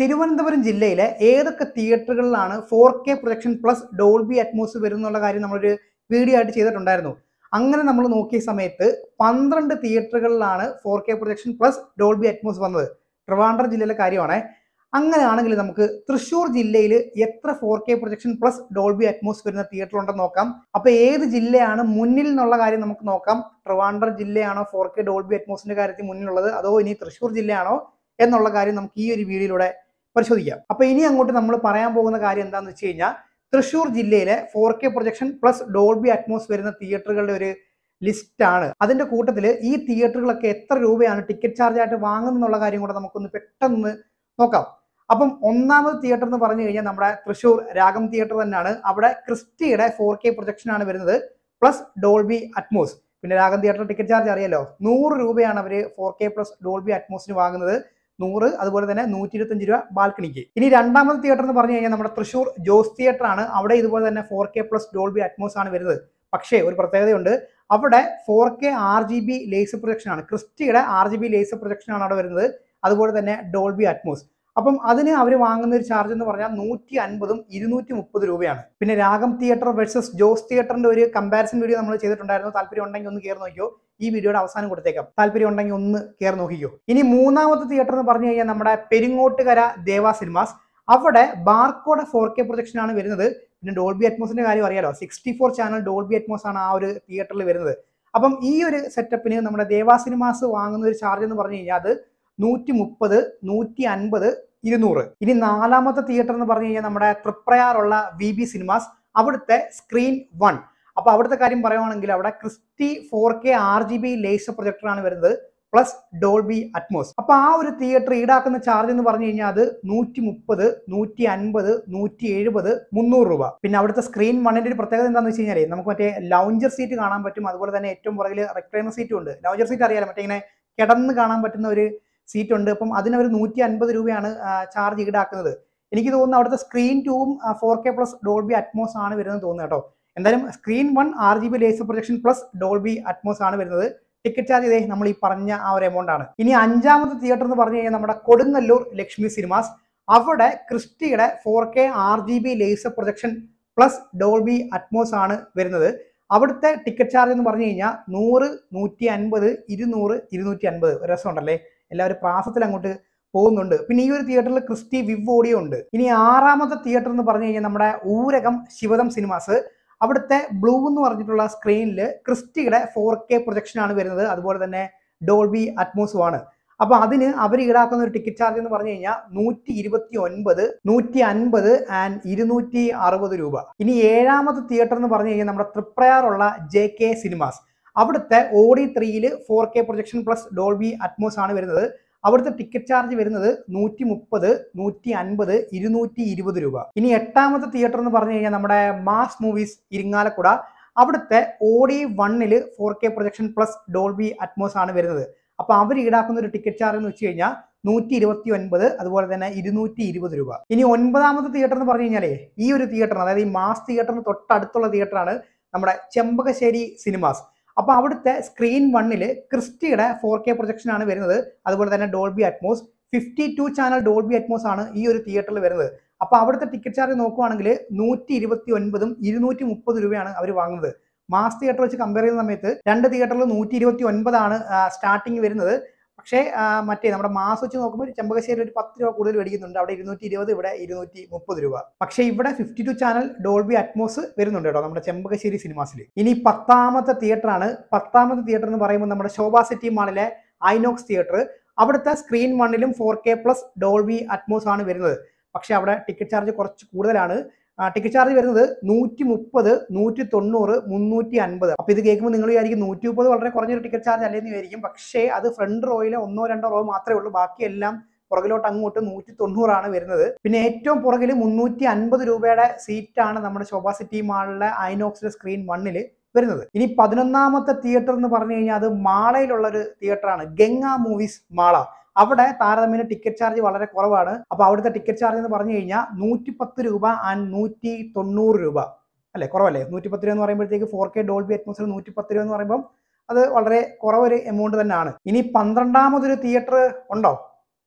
തിരുവനന്തപുരം ജില്ലയിലെ ഏതൊക്കെ തിയേറ്ററുകളിലാണ് four K projection plus Dolby Atmos വരുന്നുള്ള കാര്യം നമ്മളൊരു വീഡിയോ ആയിട്ട് ചെയ്തിട്ടുണ്ടായിരുന്നു. അങ്ങനെ നമ്മൾ നോക്കിയ സമയത്ത് പന്ത്രണ്ട് തിയേറ്ററുകളിലാണ് four K projection plus Dolby Atmos വന്നത്. ട്രിവാൻഡ്രം ജില്ലയിലെ കാര്യമാണ്. അങ്ങനെയാണെങ്കിൽ നമുക്ക് തൃശ്ശൂർ ജില്ലയിൽ എത്ര four K projection plus Dolby Atmos വരുന്ന തിയേറ്റർ ഉണ്ടെന്ന് നോക്കാം. അപ്പൊ ഏത് ജില്ലയാണ് മുന്നിൽ എന്നുള്ള കാര്യം നമുക്ക് നോക്കാം. ട്രിവാൻഡ്രം ജില്ലയാണോ ഫോർ കെ ഡോൾബി അറ്റ്മോസിന്റെ കാര്യത്തിൽ മുന്നിലുള്ളത്? അതോ ഇനി തൃശ്ശൂർ ജില്ലയാണോ? എന്നുള്ള കാര്യം നമുക്ക് ഈ ഒരു വീഡിയോയിലൂടെ പരിശോധിക്കാം. അപ്പൊ ഇനി അങ്ങോട്ട് നമ്മൾ പറയാൻ പോകുന്ന കാര്യം എന്താണെന്ന് വെച്ച് കഴിഞ്ഞാൽ തൃശ്ശൂർ ജില്ലയിലെ four K projection plus Dolby Atmos വരുന്ന തിയേറ്ററുകളുടെ ഒരു ലിസ്റ്റ് ആണ്. അതിന്റെ കൂട്ടത്തിൽ ഈ തിയേറ്ററുകളൊക്കെ എത്ര രൂപയാണ് ടിക്കറ്റ് ചാർജ് ആയിട്ട് വാങ്ങുന്നുള്ള കാര്യം കൂടെ നമുക്കൊന്ന് പെട്ടെന്ന് നോക്കാം. അപ്പം ഒന്നാമത് തിയേറ്റർ എന്ന് പറഞ്ഞു കഴിഞ്ഞാൽ നമ്മുടെ തൃശൂർ രാഗം തിയേറ്റർ തന്നെയാണ്. അവിടെ ക്രിസ്റ്റിയുടെ ഫോർ കെ പ്രൊജക്ഷൻ ആണ് വരുന്നത് പ്ലസ് ഡോൾബി അറ്റ്മോസ് പിന്നെ രാഗം തിയേറ്റർ ടിക്കറ്റ് ചാർജ് അറിയാലോ? നൂറ് രൂപയാണ് അവർ ഫോർ കെ പ്ലസ് ഡോൾബി അറ്റ്മോസിന് വാങ്ങുന്നത്. നൂറ് അതുപോലെ തന്നെ നൂറ്റി ഇരുപത്തഞ്ച് രൂപ ബാൽക്കണിക്ക്. ഇനി രണ്ടാമത്തെ തിയേറ്റർ എന്ന് പറഞ്ഞു കഴിഞ്ഞാൽ നമ്മുടെ തൃശ്ശൂർ ജോസ് തിയേറ്റർ ആണ്. അവിടെ ഇതുപോലെ തന്നെ four K plus Dolby Atmos ആണ് വരുന്നത്. പക്ഷേ ഒരു പ്രത്യേകതയുണ്ട്. അവിടെ four K R G B laser projection ആണ്. ക്രിസ്റ്റിയുടെ R G B laser projection ആണ് അവിടെ വരുന്നത്. അതുപോലെ തന്നെ ഡോൾബി അറ്റ്മോസ് അപ്പം അതിന് അവർ വാങ്ങുന്ന ഒരു ചാർജ് എന്ന് പറഞ്ഞാൽ നൂറ്റി അൻപതും ഇരുന്നൂറ്റി മുപ്പത് രൂപയാണ്. പിന്നെ രാഗം തിയേറ്റർ വേഴ്സസ് ജോസ് തിയേറ്ററിന്റെ ഒരു കമ്പാരിസൺ വീഡിയോ നമ്മൾ ചെയ്തിട്ടുണ്ടായിരുന്നു. താല്പര്യം ഉണ്ടെങ്കിൽ ഒന്ന് കയറി നോക്കിയോ ഈ വീഡിയോയുടെ അവസാനം കൊടുത്തേക്കാം. താല്പര്യം ഉണ്ടെങ്കിൽ ഒന്ന് കയറി നോക്കിക്കോ. ഇനി മൂന്നാമത്തെ തിയേറ്റർ എന്ന് പറഞ്ഞു കഴിഞ്ഞാൽ നമ്മുടെ പെരിങ്ങോട്ടുകര ദേവ സിനിമാസ് അവിടെ ബാർക്കോടെ ഫോർ കെ പ്രൊജക്ഷൻ ആണ് വരുന്നത്. പിന്നെ ഡോൾബി അറ്റ്മോസിന്റെ കാര്യം അറിയാലോ. Sixty four channel Dolby Atmos ആണ് ആ ഒരു തിയേറ്ററിൽ വരുന്നത്. അപ്പം ഈ ഒരു സെറ്റപ്പിന് നമ്മുടെ ദേവാ സിനിമാസ് വാങ്ങുന്ന ഒരു ചാർജ് എന്ന് പറഞ്ഞു കഴിഞ്ഞാൽ അത് നൂറ്റി മുപ്പത് നൂറ്റി അൻപത് ഇരുന്നൂറ്. ഇനി നാലാമത്തെ തിയേറ്റർ എന്ന് പറഞ്ഞു കഴിഞ്ഞാൽ നമ്മുടെ തൃപ്രയാറുള്ള വി ബി സിനിമാസ് അവിടുത്തെ സ്ക്രീൻ വൺ അപ്പൊ അവിടുത്തെ കാര്യം പറയുവാണെങ്കിൽ അവിടെ Christie four K R G B laser projector ആണ് വരുന്നത് പ്ലസ് ഡോൾബി അറ്റ്മോസ് അപ്പൊ ആ ഒരു തിയേറ്റർ ഈടാക്കുന്ന ചാർജ് എന്ന് പറഞ്ഞു കഴിഞ്ഞാൽ അത് നൂറ്റി മുപ്പത് നൂറ്റി അൻപത് നൂറ്റി എഴുപത് മുന്നൂറ് രൂപ. പിന്നെ അവിടുത്തെ സ്ക്രീൻ വണ്ണിന്റെ ഒരു പ്രത്യേകത എന്താണെന്ന് വെച്ച് കഴിഞ്ഞാൽ നമുക്ക് മറ്റേ ലൗഞ്ചർ സീറ്റ് കാണാൻ പറ്റും അതുപോലെ തന്നെ ഏറ്റവും പുറകിൽ റെക്ലൈനർ സീറ്റും ഉണ്ട്. ലൗഞ്ചർ സീറ്റ് അറിയാലോ മറ്റേ ഇങ്ങനെ കിടന്ന് കാണാൻ പറ്റുന്ന ഒരു സീറ്റ് ഉണ്ട്. അപ്പം അവർ നൂറ്റി അൻപത് രൂപയാണ് ചാർജ് ഈടാക്കുന്നത്. എനിക്ക് തോന്നുന്നു അവിടുത്തെ സ്ക്രീൻ ടൂവും four K plus Dolby Atmos ആണ് വരുന്നത് തോന്നുന്നത് കേട്ടോ. എന്തായാലും screen one R G B laser projection plus Dolby Atmos ആണ് വരുന്നത്. ടിക്കറ്റ് ചാർജ് ഇതേ നമ്മൾ ഈ പറഞ്ഞ ആ ഒരു എമൗണ്ട് ആണ്. ഇനി അഞ്ചാമത്തെ തിയേറ്റർ എന്ന് പറഞ്ഞു കഴിഞ്ഞാൽ നമ്മുടെ കൊടുങ്ങല്ലൂർ ലക്ഷ്മി സിനിമാസ് അവിടെ ക്രിസ്റ്റിയുടെ four K R G B laser projection plus Dolby Atmos ആണ് വരുന്നത്. അവിടുത്തെ ടിക്കറ്റ് ചാർജ് എന്ന് പറഞ്ഞു കഴിഞ്ഞാൽ നൂറ് നൂറ്റി അൻപത് ഇരുന്നൂറ് ഇരുന്നൂറ്റി അൻപത് രസമുണ്ടല്ലേ? എല്ലാവരും പ്രാസത്തിൽ അങ്ങോട്ട് പോകുന്നുണ്ട്. പിന്നെ ഈ ഒരു തിയേറ്ററിൽ ക്രിസ്റ്റി വിവ് ഓഡിയോ ഉണ്ട്. ഇനി ആറാമത്തെ തിയേറ്റർ എന്ന് പറഞ്ഞു കഴിഞ്ഞാൽ നമ്മുടെ ഊരകം ശിവദം സിനിമാസ് അവിടുത്തെ ബ്ലൂ എന്ന് പറഞ്ഞിട്ടുള്ള സ്ക്രീനിൽ ക്രിസ്റ്റിയുടെ ഫോർ കെ പ്രൊജക്ഷൻ ആണ് വരുന്നത്. അതുപോലെ തന്നെ ഡോൾബി അറ്റ്മോസും ആണ്. അപ്പൊ അതിന് അവർ ഈടാക്കുന്ന ഒരു ടിക്കറ്റ് ചാർജ് എന്ന് പറഞ്ഞു കഴിഞ്ഞാൽ നൂറ്റി ഇരുപത്തി ഒൻപത് നൂറ്റി അൻപത് ആൻഡ് ഇരുന്നൂറ്റി അറുപത് രൂപ. ഇനി ഏഴാമത്തെ തിയേറ്റർ എന്ന് പറഞ്ഞു കഴിഞ്ഞാൽ നമ്മുടെ തൃപ്രയാറുള്ള ജെ കെ സിനിമാസ് അവിടുത്തെ ഓഡി ത്രീയിൽ four K projection plus Dolby Atmos ആണ് വരുന്നത്. അവിടുത്തെ ടിക്കറ്റ് ചാർജ് വരുന്നത് നൂറ്റി മുപ്പത് നൂറ്റി അൻപത് ഇരുന്നൂറ്റി ഇരുപത് രൂപ. ഇനി എട്ടാമത്തെ തിയേറ്റർ എന്ന് പറഞ്ഞു കഴിഞ്ഞാൽ നമ്മുടെ മാസ് മൂവീസ് ഇരിങ്ങാലക്കുട. അവിടുത്തെ ഓഡി വണ്ണിൽ four K projection plus Dolby Atmos ആണ് വരുന്നത്. അപ്പൊ അവർ ഈടാക്കുന്ന ഒരു ടിക്കറ്റ് ചാർജ് എന്ന് വെച്ച് കഴിഞ്ഞാൽ നൂറ്റി ഇരുപത്തി ഒൻപത് അതുപോലെ തന്നെ ഇരുന്നൂറ്റി ഇരുപത് രൂപ. ഇനി ഒൻപതാമത്തെ തിയേറ്റർ എന്ന് പറഞ്ഞു കഴിഞ്ഞാലേ ഈ ഒരു തിയേറ്റർ അതായത് ഈ മാസ് തിയേറ്ററിന് തൊട്ടടുത്തുള്ള തിയേറ്ററാണ് നമ്മുടെ ചെമ്പകശ്ശേരി സിനിമാസ് അപ്പൊ അവിടുത്തെ സ്ക്രീൻ വണ്ണിൽ ക്രിസ്റ്റിയുടെ ഫോർ കെ പ്രൊജക്ഷൻ ആണ് വരുന്നത്. അതുപോലെ തന്നെ Dolby Atmos fifty two channel Dolby Atmos ആണ് ഈ ഒരു തിയേറ്ററിൽ വരുന്നത്. അപ്പോൾ അവിടുത്തെ ടിക്കറ്റ് ചാർജ് നോക്കുവാണെങ്കിൽ നൂറ്റി ഇരുപത്തി ഒൻപതും ഇരുന്നൂറ്റി മുപ്പത് രൂപയാണ് അവർ വാങ്ങുന്നത്. മാസ് തിയേറ്റർ വെച്ച് കമ്പയർ ചെയ്യുന്ന സമയത്ത് രണ്ട് തിയേറ്ററിൽ നൂറ്റി ഇരുപത്തി ഒൻപതാണ് സ്റ്റാർട്ടിങ് വരുന്നത്. പക്ഷേ മറ്റേ നമ്മുടെ മാസ് വെച്ച് നോക്കുമ്പോൾ ചെമ്പകശ്ശേരി ഒരു പത്ത് രൂപ കൂടുതൽ മേടിക്കുന്നുണ്ട്. അവിടെ ഇരുന്നൂറ്റി ഇരുപത് ഇവിടെ ഇരുന്നൂറ്റി മുപ്പത് രൂപ. പക്ഷേ ഇവിടെ fifty two channel Dolby Atmos വരുന്നുണ്ട് കേട്ടോ നമ്മുടെ ചെമ്പകശ്ശേരി സിനിമാസിൽ ഇനി പത്താമത്തെ തിയേറ്ററാണ് പത്താമത്തെ തിയേറ്റർ എന്ന് പറയുമ്പോൾ നമ്മുടെ ശോഭ സിറ്റി മാളിലെ ഐനോക്സ് തിയേറ്റർ അവിടുത്തെ screen വണ്ണിലും four K plus Dolby Atmos ആണ് വരുന്നത്. പക്ഷേ അവിടെ ടിക്കറ്റ് ചാർജ് കുറച്ച് കൂടുതലാണ്. ടിക്കറ്റ് ചാർജ് വരുന്നത് നൂറ്റി മുപ്പത് നൂറ്റി തൊണ്ണൂറ് മുന്നൂറ്റി അൻപത് അപ്പൊ ഇത് കേൾക്കുമ്പോൾ നിങ്ങൾ വിചാരിക്കും നൂറ്റി മുപ്പത് വളരെ കുറഞ്ഞൊരു ടിക്കറ്റ് ചാർജ് അല്ലെന്ന് വിചാരിക്കും. പക്ഷേ അത് ഫ്രണ്ട് റോയിലെ ഒന്നോ രണ്ടോ റോ മാത്രമേ ഉള്ളൂ. ബാക്കിയെല്ലാം പുറകിലോട്ട് അങ്ങോട്ട് നൂറ്റി തൊണ്ണൂറാണ് വരുന്നത്. പിന്നെ ഏറ്റവും പുറകിൽ മുന്നൂറ്റി അൻപത് രൂപയുടെ സീറ്റാണ് നമ്മുടെ ശോഭ സിറ്റി മാളിലെ ഐനോക്സിലെ സ്ക്രീൻ വണ്ണിൽ വരുന്നത്. ഇനി പതിനൊന്നാമത്തെ തിയേറ്റർ എന്ന് പറഞ്ഞു കഴിഞ്ഞാൽ അത് മാളയിലുള്ള ഒരു തിയേറ്ററാണ് ഗംഗ മൂവീസ് മാള. അവിടെ താരതമ്യേന ടിക്കറ്റ് ചാർജ് വളരെ കുറവാണ്. അപ്പൊ അവിടുത്തെ ടിക്കറ്റ് ചാർജ് എന്ന് പറഞ്ഞു കഴിഞ്ഞാൽ നൂറ്റി പത്ത് രൂപ ആൻഡ് നൂറ്റി തൊണ്ണൂറ് രൂപ. അല്ലെ? കുറവല്ലേ? നൂറ്റി പത്ത് രൂപ എന്ന് പറയുമ്പോഴത്തേക്ക് ഫോർ കെ ഡോൾബി അറ്റ്മോസിൽ നൂറ്റി പത്ത് രൂപ എന്ന് പറയുമ്പോൾ അത് വളരെ കുറവൊരു എമൗണ്ട് തന്നെയാണ്. ഇനി പന്ത്രണ്ടാമതൊരു തിയേറ്റർ ഉണ്ടോ?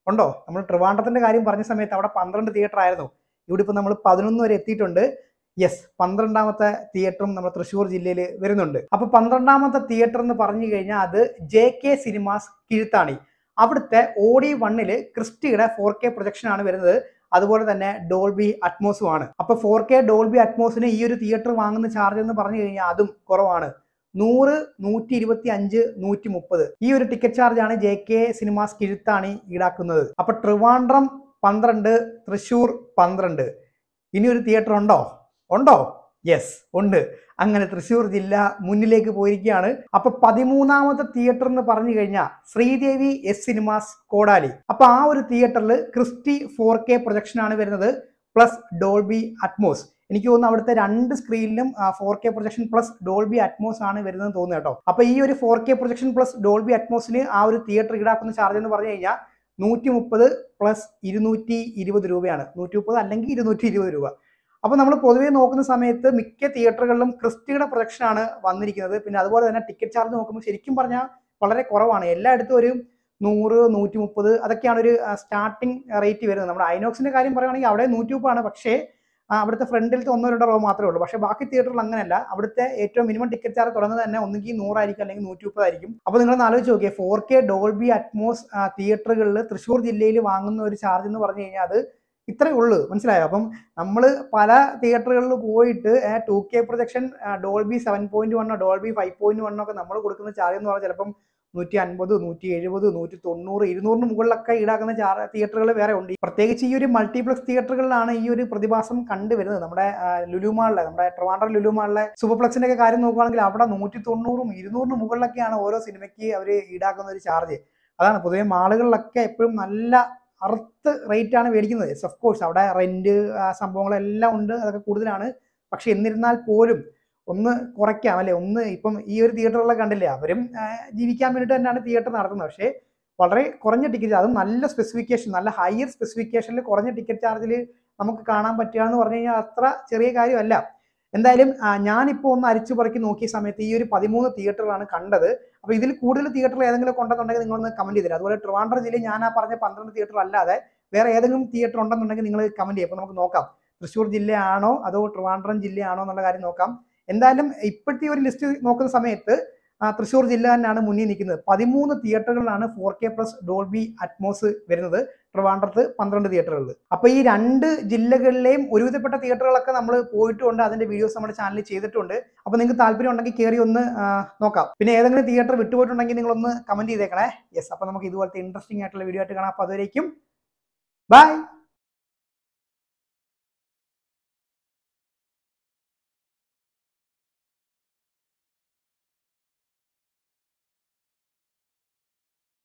ഉണ്ടോ? നമ്മൾ ട്രിവാണ്ടത്തിന്റെ കാര്യം പറഞ്ഞ സമയത്ത് അവിടെ പന്ത്രണ്ട് തിയേറ്റർ ആയിരുന്നു. ഇവിടെ ഇപ്പൊ നമ്മൾ പതിനൊന്ന് വരെ എത്തിയിട്ടുണ്ട്. യെസ് പന്ത്രണ്ടാമത്തെ തിയേറ്ററും നമ്മുടെ തൃശ്ശൂർ ജില്ലയിൽ വരുന്നുണ്ട്. അപ്പൊ പന്ത്രണ്ടാമത്തെ തിയേറ്റർ എന്ന് പറഞ്ഞു കഴിഞ്ഞാൽ അത് ജെ കെ സിനിമാസ് കിഴുത്താണി. അവിടുത്തെ ഓഡി വണ്ണിൽ ക്രിസ്റ്റിയുടെ ഫോർ കെ പ്രൊജക്ഷൻ ആണ് വരുന്നത്. അതുപോലെ തന്നെ ഡോൾബി അറ്റ്മോസും ആണ്. അപ്പൊ ഫോർ കെ ഡോൾബി അറ്റ്മോസിന് ഈ ഒരു തിയേറ്റർ വാങ്ങുന്ന ചാർജ് എന്ന് പറഞ്ഞു കഴിഞ്ഞാൽ അതും കുറവാണ്. നൂറ് നൂറ്റി ഇരുപത്തി അഞ്ച് നൂറ്റി മുപ്പത് ഈ ഒരു ടിക്കറ്റ് ചാർജ് ആണ് ജെ കെ സിനിമാസ് കിഴുത്താണി ഈടാക്കുന്നത്. അപ്പൊ ട്രിവാൻഡ്രം പന്ത്രണ്ട് തൃശ്ശൂർ പന്ത്രണ്ട്. ഇനി ഒരു തിയേറ്റർ ഉണ്ടോ? ഉണ്ടോ? യെസ് ഉണ്ട്. അങ്ങനെ തൃശ്ശൂർ ജില്ല മുന്നിലേക്ക് പോയിരിക്കുകയാണ്. അപ്പൊ പതിമൂന്നാമത്തെ തിയേറ്റർ എന്ന് പറഞ്ഞു കഴിഞ്ഞാൽ ശ്രീദേവി എസ് സിനിമാസ് കോടാലി. അപ്പൊ ആ ഒരു തിയേറ്ററിൽ ക്രിസ്റ്റി ഫോർ കെ പ്രൊജക്ഷൻ ആണ് വരുന്നത് പ്ലസ് ഡോൾബി അറ്റ്മോസ് എനിക്ക് തോന്നുന്നു അവിടുത്തെ രണ്ട് സ്ക്രീനിലും four K projection plus Dolby Atmos ആണ് വരുന്നത് തോന്നുന്നു കേട്ടോ. അപ്പൊ ഈ ഒരു four K projection plus Dolby അറ്റ്മോസിന് ആ ഒരു തിയേറ്റർ ഈടാക്കുന്ന ചാർജ് എന്ന് പറഞ്ഞു കഴിഞ്ഞാൽ നൂറ്റി മുപ്പത് പ്ലസ് ഇരുന്നൂറ്റി ഇരുപത് രൂപയാണ്. നൂറ്റി മുപ്പത് അല്ലെങ്കിൽ ഇരുന്നൂറ്റി ഇരുപത് രൂപ. അപ്പോൾ നമ്മൾ പൊതുവേ നോക്കുന്ന സമയത്ത് മിക്ക തിയേറ്ററുകളിലും ക്രിസ്റ്റിയുടെ പ്രൊജക്ഷനാണ് വന്നിരിക്കുന്നത്. പിന്നെ അതുപോലെ തന്നെ ടിക്കറ്റ് ചാർജ് നോക്കുമ്പോൾ ശരിക്കും പറഞ്ഞാൽ വളരെ കുറവാണ്. എല്ലായിടത്തും ഒരു നൂറ് നൂറ്റി മുപ്പത് അതൊക്കെയാണ് ഒരു സ്റ്റാർട്ടിംഗ് റേറ്റ് വരുന്നത്. നമ്മുടെ ഐനോക്സിന്റെ കാര്യം പറയുകയാണെങ്കിൽ അവിടെ നൂറ്റി മുപ്പാണ് പക്ഷേ അവിടുത്തെ ഫ്രണ്ടിലത്തെ ഒന്നോ രണ്ടോ റോ മാത്രമേ ഉള്ളൂ. പക്ഷേ ബാക്കി തിയേറ്ററിൽ അങ്ങനെയല്ല. അവിടുത്തെ ഏറ്റവും മിനിമം ടിക്കറ്റ് ചാർജ് തുടങ്ങുന്നത് തന്നെ ഒന്നുകിൽ നൂറായിരിക്കും അല്ലെങ്കിൽ നൂറ്റി മുപ്പതായിരിക്കും അപ്പോൾ നിങ്ങൾ ആലോചിച്ച് നോക്കിയേ ഫോർ കെ ഡോൾബി അറ്റ്മോസ് തിയേറ്ററുകളിൽ തൃശ്ശൂർ ജില്ലയിൽ വാങ്ങുന്ന ഒരു ചാർജ് എന്ന് പറഞ്ഞു കഴിഞ്ഞാൽ അത് ഇത്രയേ ഉള്ളൂ. മനസ്സിലായോ? അപ്പം നമ്മൾ പല തിയേറ്ററുകളിൽ പോയിട്ട് two K projection Dolby seven point വണ്ണോ Dolby five point വണ്ണോ ഒക്കെ നമ്മൾ കൊടുക്കുന്ന ചാർജ് എന്ന് പറഞ്ഞാൽ ചിലപ്പം നൂറ്റി അൻപത് നൂറ്റി എഴുപത് നൂറ്റി തൊണ്ണൂറ് ഇരുന്നൂറിന് മുകളിലൊക്കെ ഈടാക്കുന്ന ചാർ തിയേറ്ററുകൾ വേറെ ഉണ്ട്. പ്രത്യേകിച്ച് ഈ ഒരു മൾട്ടിപ്ലക്സ് തിയേറ്ററുകളിലാണ് ഈ ഒരു പ്രതിഭാസം കണ്ടുവരുന്നത് നമ്മുടെ ലുലുമാളിലെ നമ്മുടെ ട്രിവാൻഡ്രം ലുലുമാളിലെ സൂപ്പർപ്ലക്സിന്റെ ഒക്കെ കാര്യം നോക്കുകയാണെങ്കിൽ അവിടെ നൂറ്റി തൊണ്ണൂറും ഇരുന്നൂറിന് മുകളിലൊക്കെയാണ് ഓരോ സിനിമയ്ക്ക് അവർ ഈടാക്കുന്ന ഒരു ചാർജ് അതാണ് പൊതുവെ മാളുകളിലൊക്കെ എപ്പോഴും നല്ല അറുത്ത് റേറ്റ് ആണ് മേടിക്കുന്നത്. ഓഫ് കോഴ്സ് അവിടെ റെന്റ് ആ സംഭവങ്ങളെല്ലാം ഉണ്ട്. അതൊക്കെ കൂടുതലാണ്. പക്ഷെ എന്നിരുന്നാൽ പോലും ഒന്ന് കുറയ്ക്കാം. അല്ലെ? ഒന്ന് ഇപ്പം ഈ ഒരു തിയേറ്ററുകളെ കണ്ടില്ലേ? അവരും ജീവിക്കാൻ വേണ്ടിയിട്ട് തന്നെയാണ് തിയേറ്റർ നടത്തുന്നത്. പക്ഷേ വളരെ കുറഞ്ഞ ടിക്കറ്റ് അതും നല്ല സ്പെസിഫിക്കേഷൻ നല്ല ഹയർ സ്പെസിഫിക്കേഷനിൽ കുറഞ്ഞ ടിക്കറ്റ് ചാർജിൽ നമുക്ക് കാണാൻ പറ്റുക എന്ന് പറഞ്ഞു കഴിഞ്ഞാൽ അത്ര ചെറിയ കാര്യമല്ല. എന്തായാലും ഞാനിപ്പോൾ ഒന്ന് അരിച്ചു പറക്കി നോക്കിയ സമയത്ത് ഈ ഒരു പതിമൂന്ന് തിയേറ്ററാണ് കണ്ടത്. അപ്പോൾ ഇതിൽ കൂടുതൽ തിയേറ്റർ ഏതെങ്കിലും ഉണ്ടെന്നുണ്ടെങ്കിൽ നിങ്ങളൊന്ന് കമന്റ് ചെയ്തില്ല അതുപോലെ ട്രിവാൻഡ്രം ജില്ലയിൽ ഞാൻ ആ പറഞ്ഞ പന്ത്രണ്ട് തിയേറ്റർ അല്ലാതെ വേറെ ഏതെങ്കിലും തിയേറ്റർ ഉണ്ടെന്നുണ്ടെങ്കിൽ നിങ്ങൾ കമന്റ് ചെയ്യും അപ്പോൾ നമുക്ക് നോക്കാം. തൃശ്ശൂർ ജില്ലയാണോ അതോ ട്രിവാൻഡ്രം ജില്ലയാണോ എന്നുള്ള കാര്യം നോക്കാം. എന്തായാലും ഇപ്പോഴത്തെ ഒരു ലിസ്റ്റ് നോക്കുന്ന സമയത്ത് തൃശ്ശൂർ ജില്ല തന്നെയാണ് മുന്നിൽ നിൽക്കുന്നത്. പതിമൂന്ന് തിയേറ്ററുകളിലാണ് four K plus Dolby Atmos വരുന്നത്. ട്രിവാൻഡ്രത്ത് പന്ത്രണ്ട് തിയേറ്ററുകളിൽ. അപ്പോൾ ഈ രണ്ട് ജില്ലകളിലെയും ഒരുവിധപ്പെട്ട തിയേറ്ററുകളൊക്കെ നമ്മൾ പോയിട്ടുണ്ട്. അതിന്റെ വീഡിയോസ് നമ്മുടെ ചാനലിൽ ചെയ്തിട്ടുണ്ട്. അപ്പോൾ നിങ്ങൾക്ക് താല്പര്യം ഉണ്ടെങ്കിൽ കയറി ഒന്ന് നോക്കാം. പിന്നെ ഏതെങ്കിലും തിയേറ്റർ വിട്ടുപോയിട്ടുണ്ടെങ്കിൽ നിങ്ങളൊന്ന് കമന്റ് ചെയ്തേക്കണേ. യെസ് അപ്പോൾ നമുക്ക് ഇതുപോലത്തെ ഇൻട്രസ്റ്റിംഗ് ആയിട്ടുള്ള വീഡിയോ ആയിട്ട് കാണാം. അപ്പോൾ അതുവരേക്കും ബൈ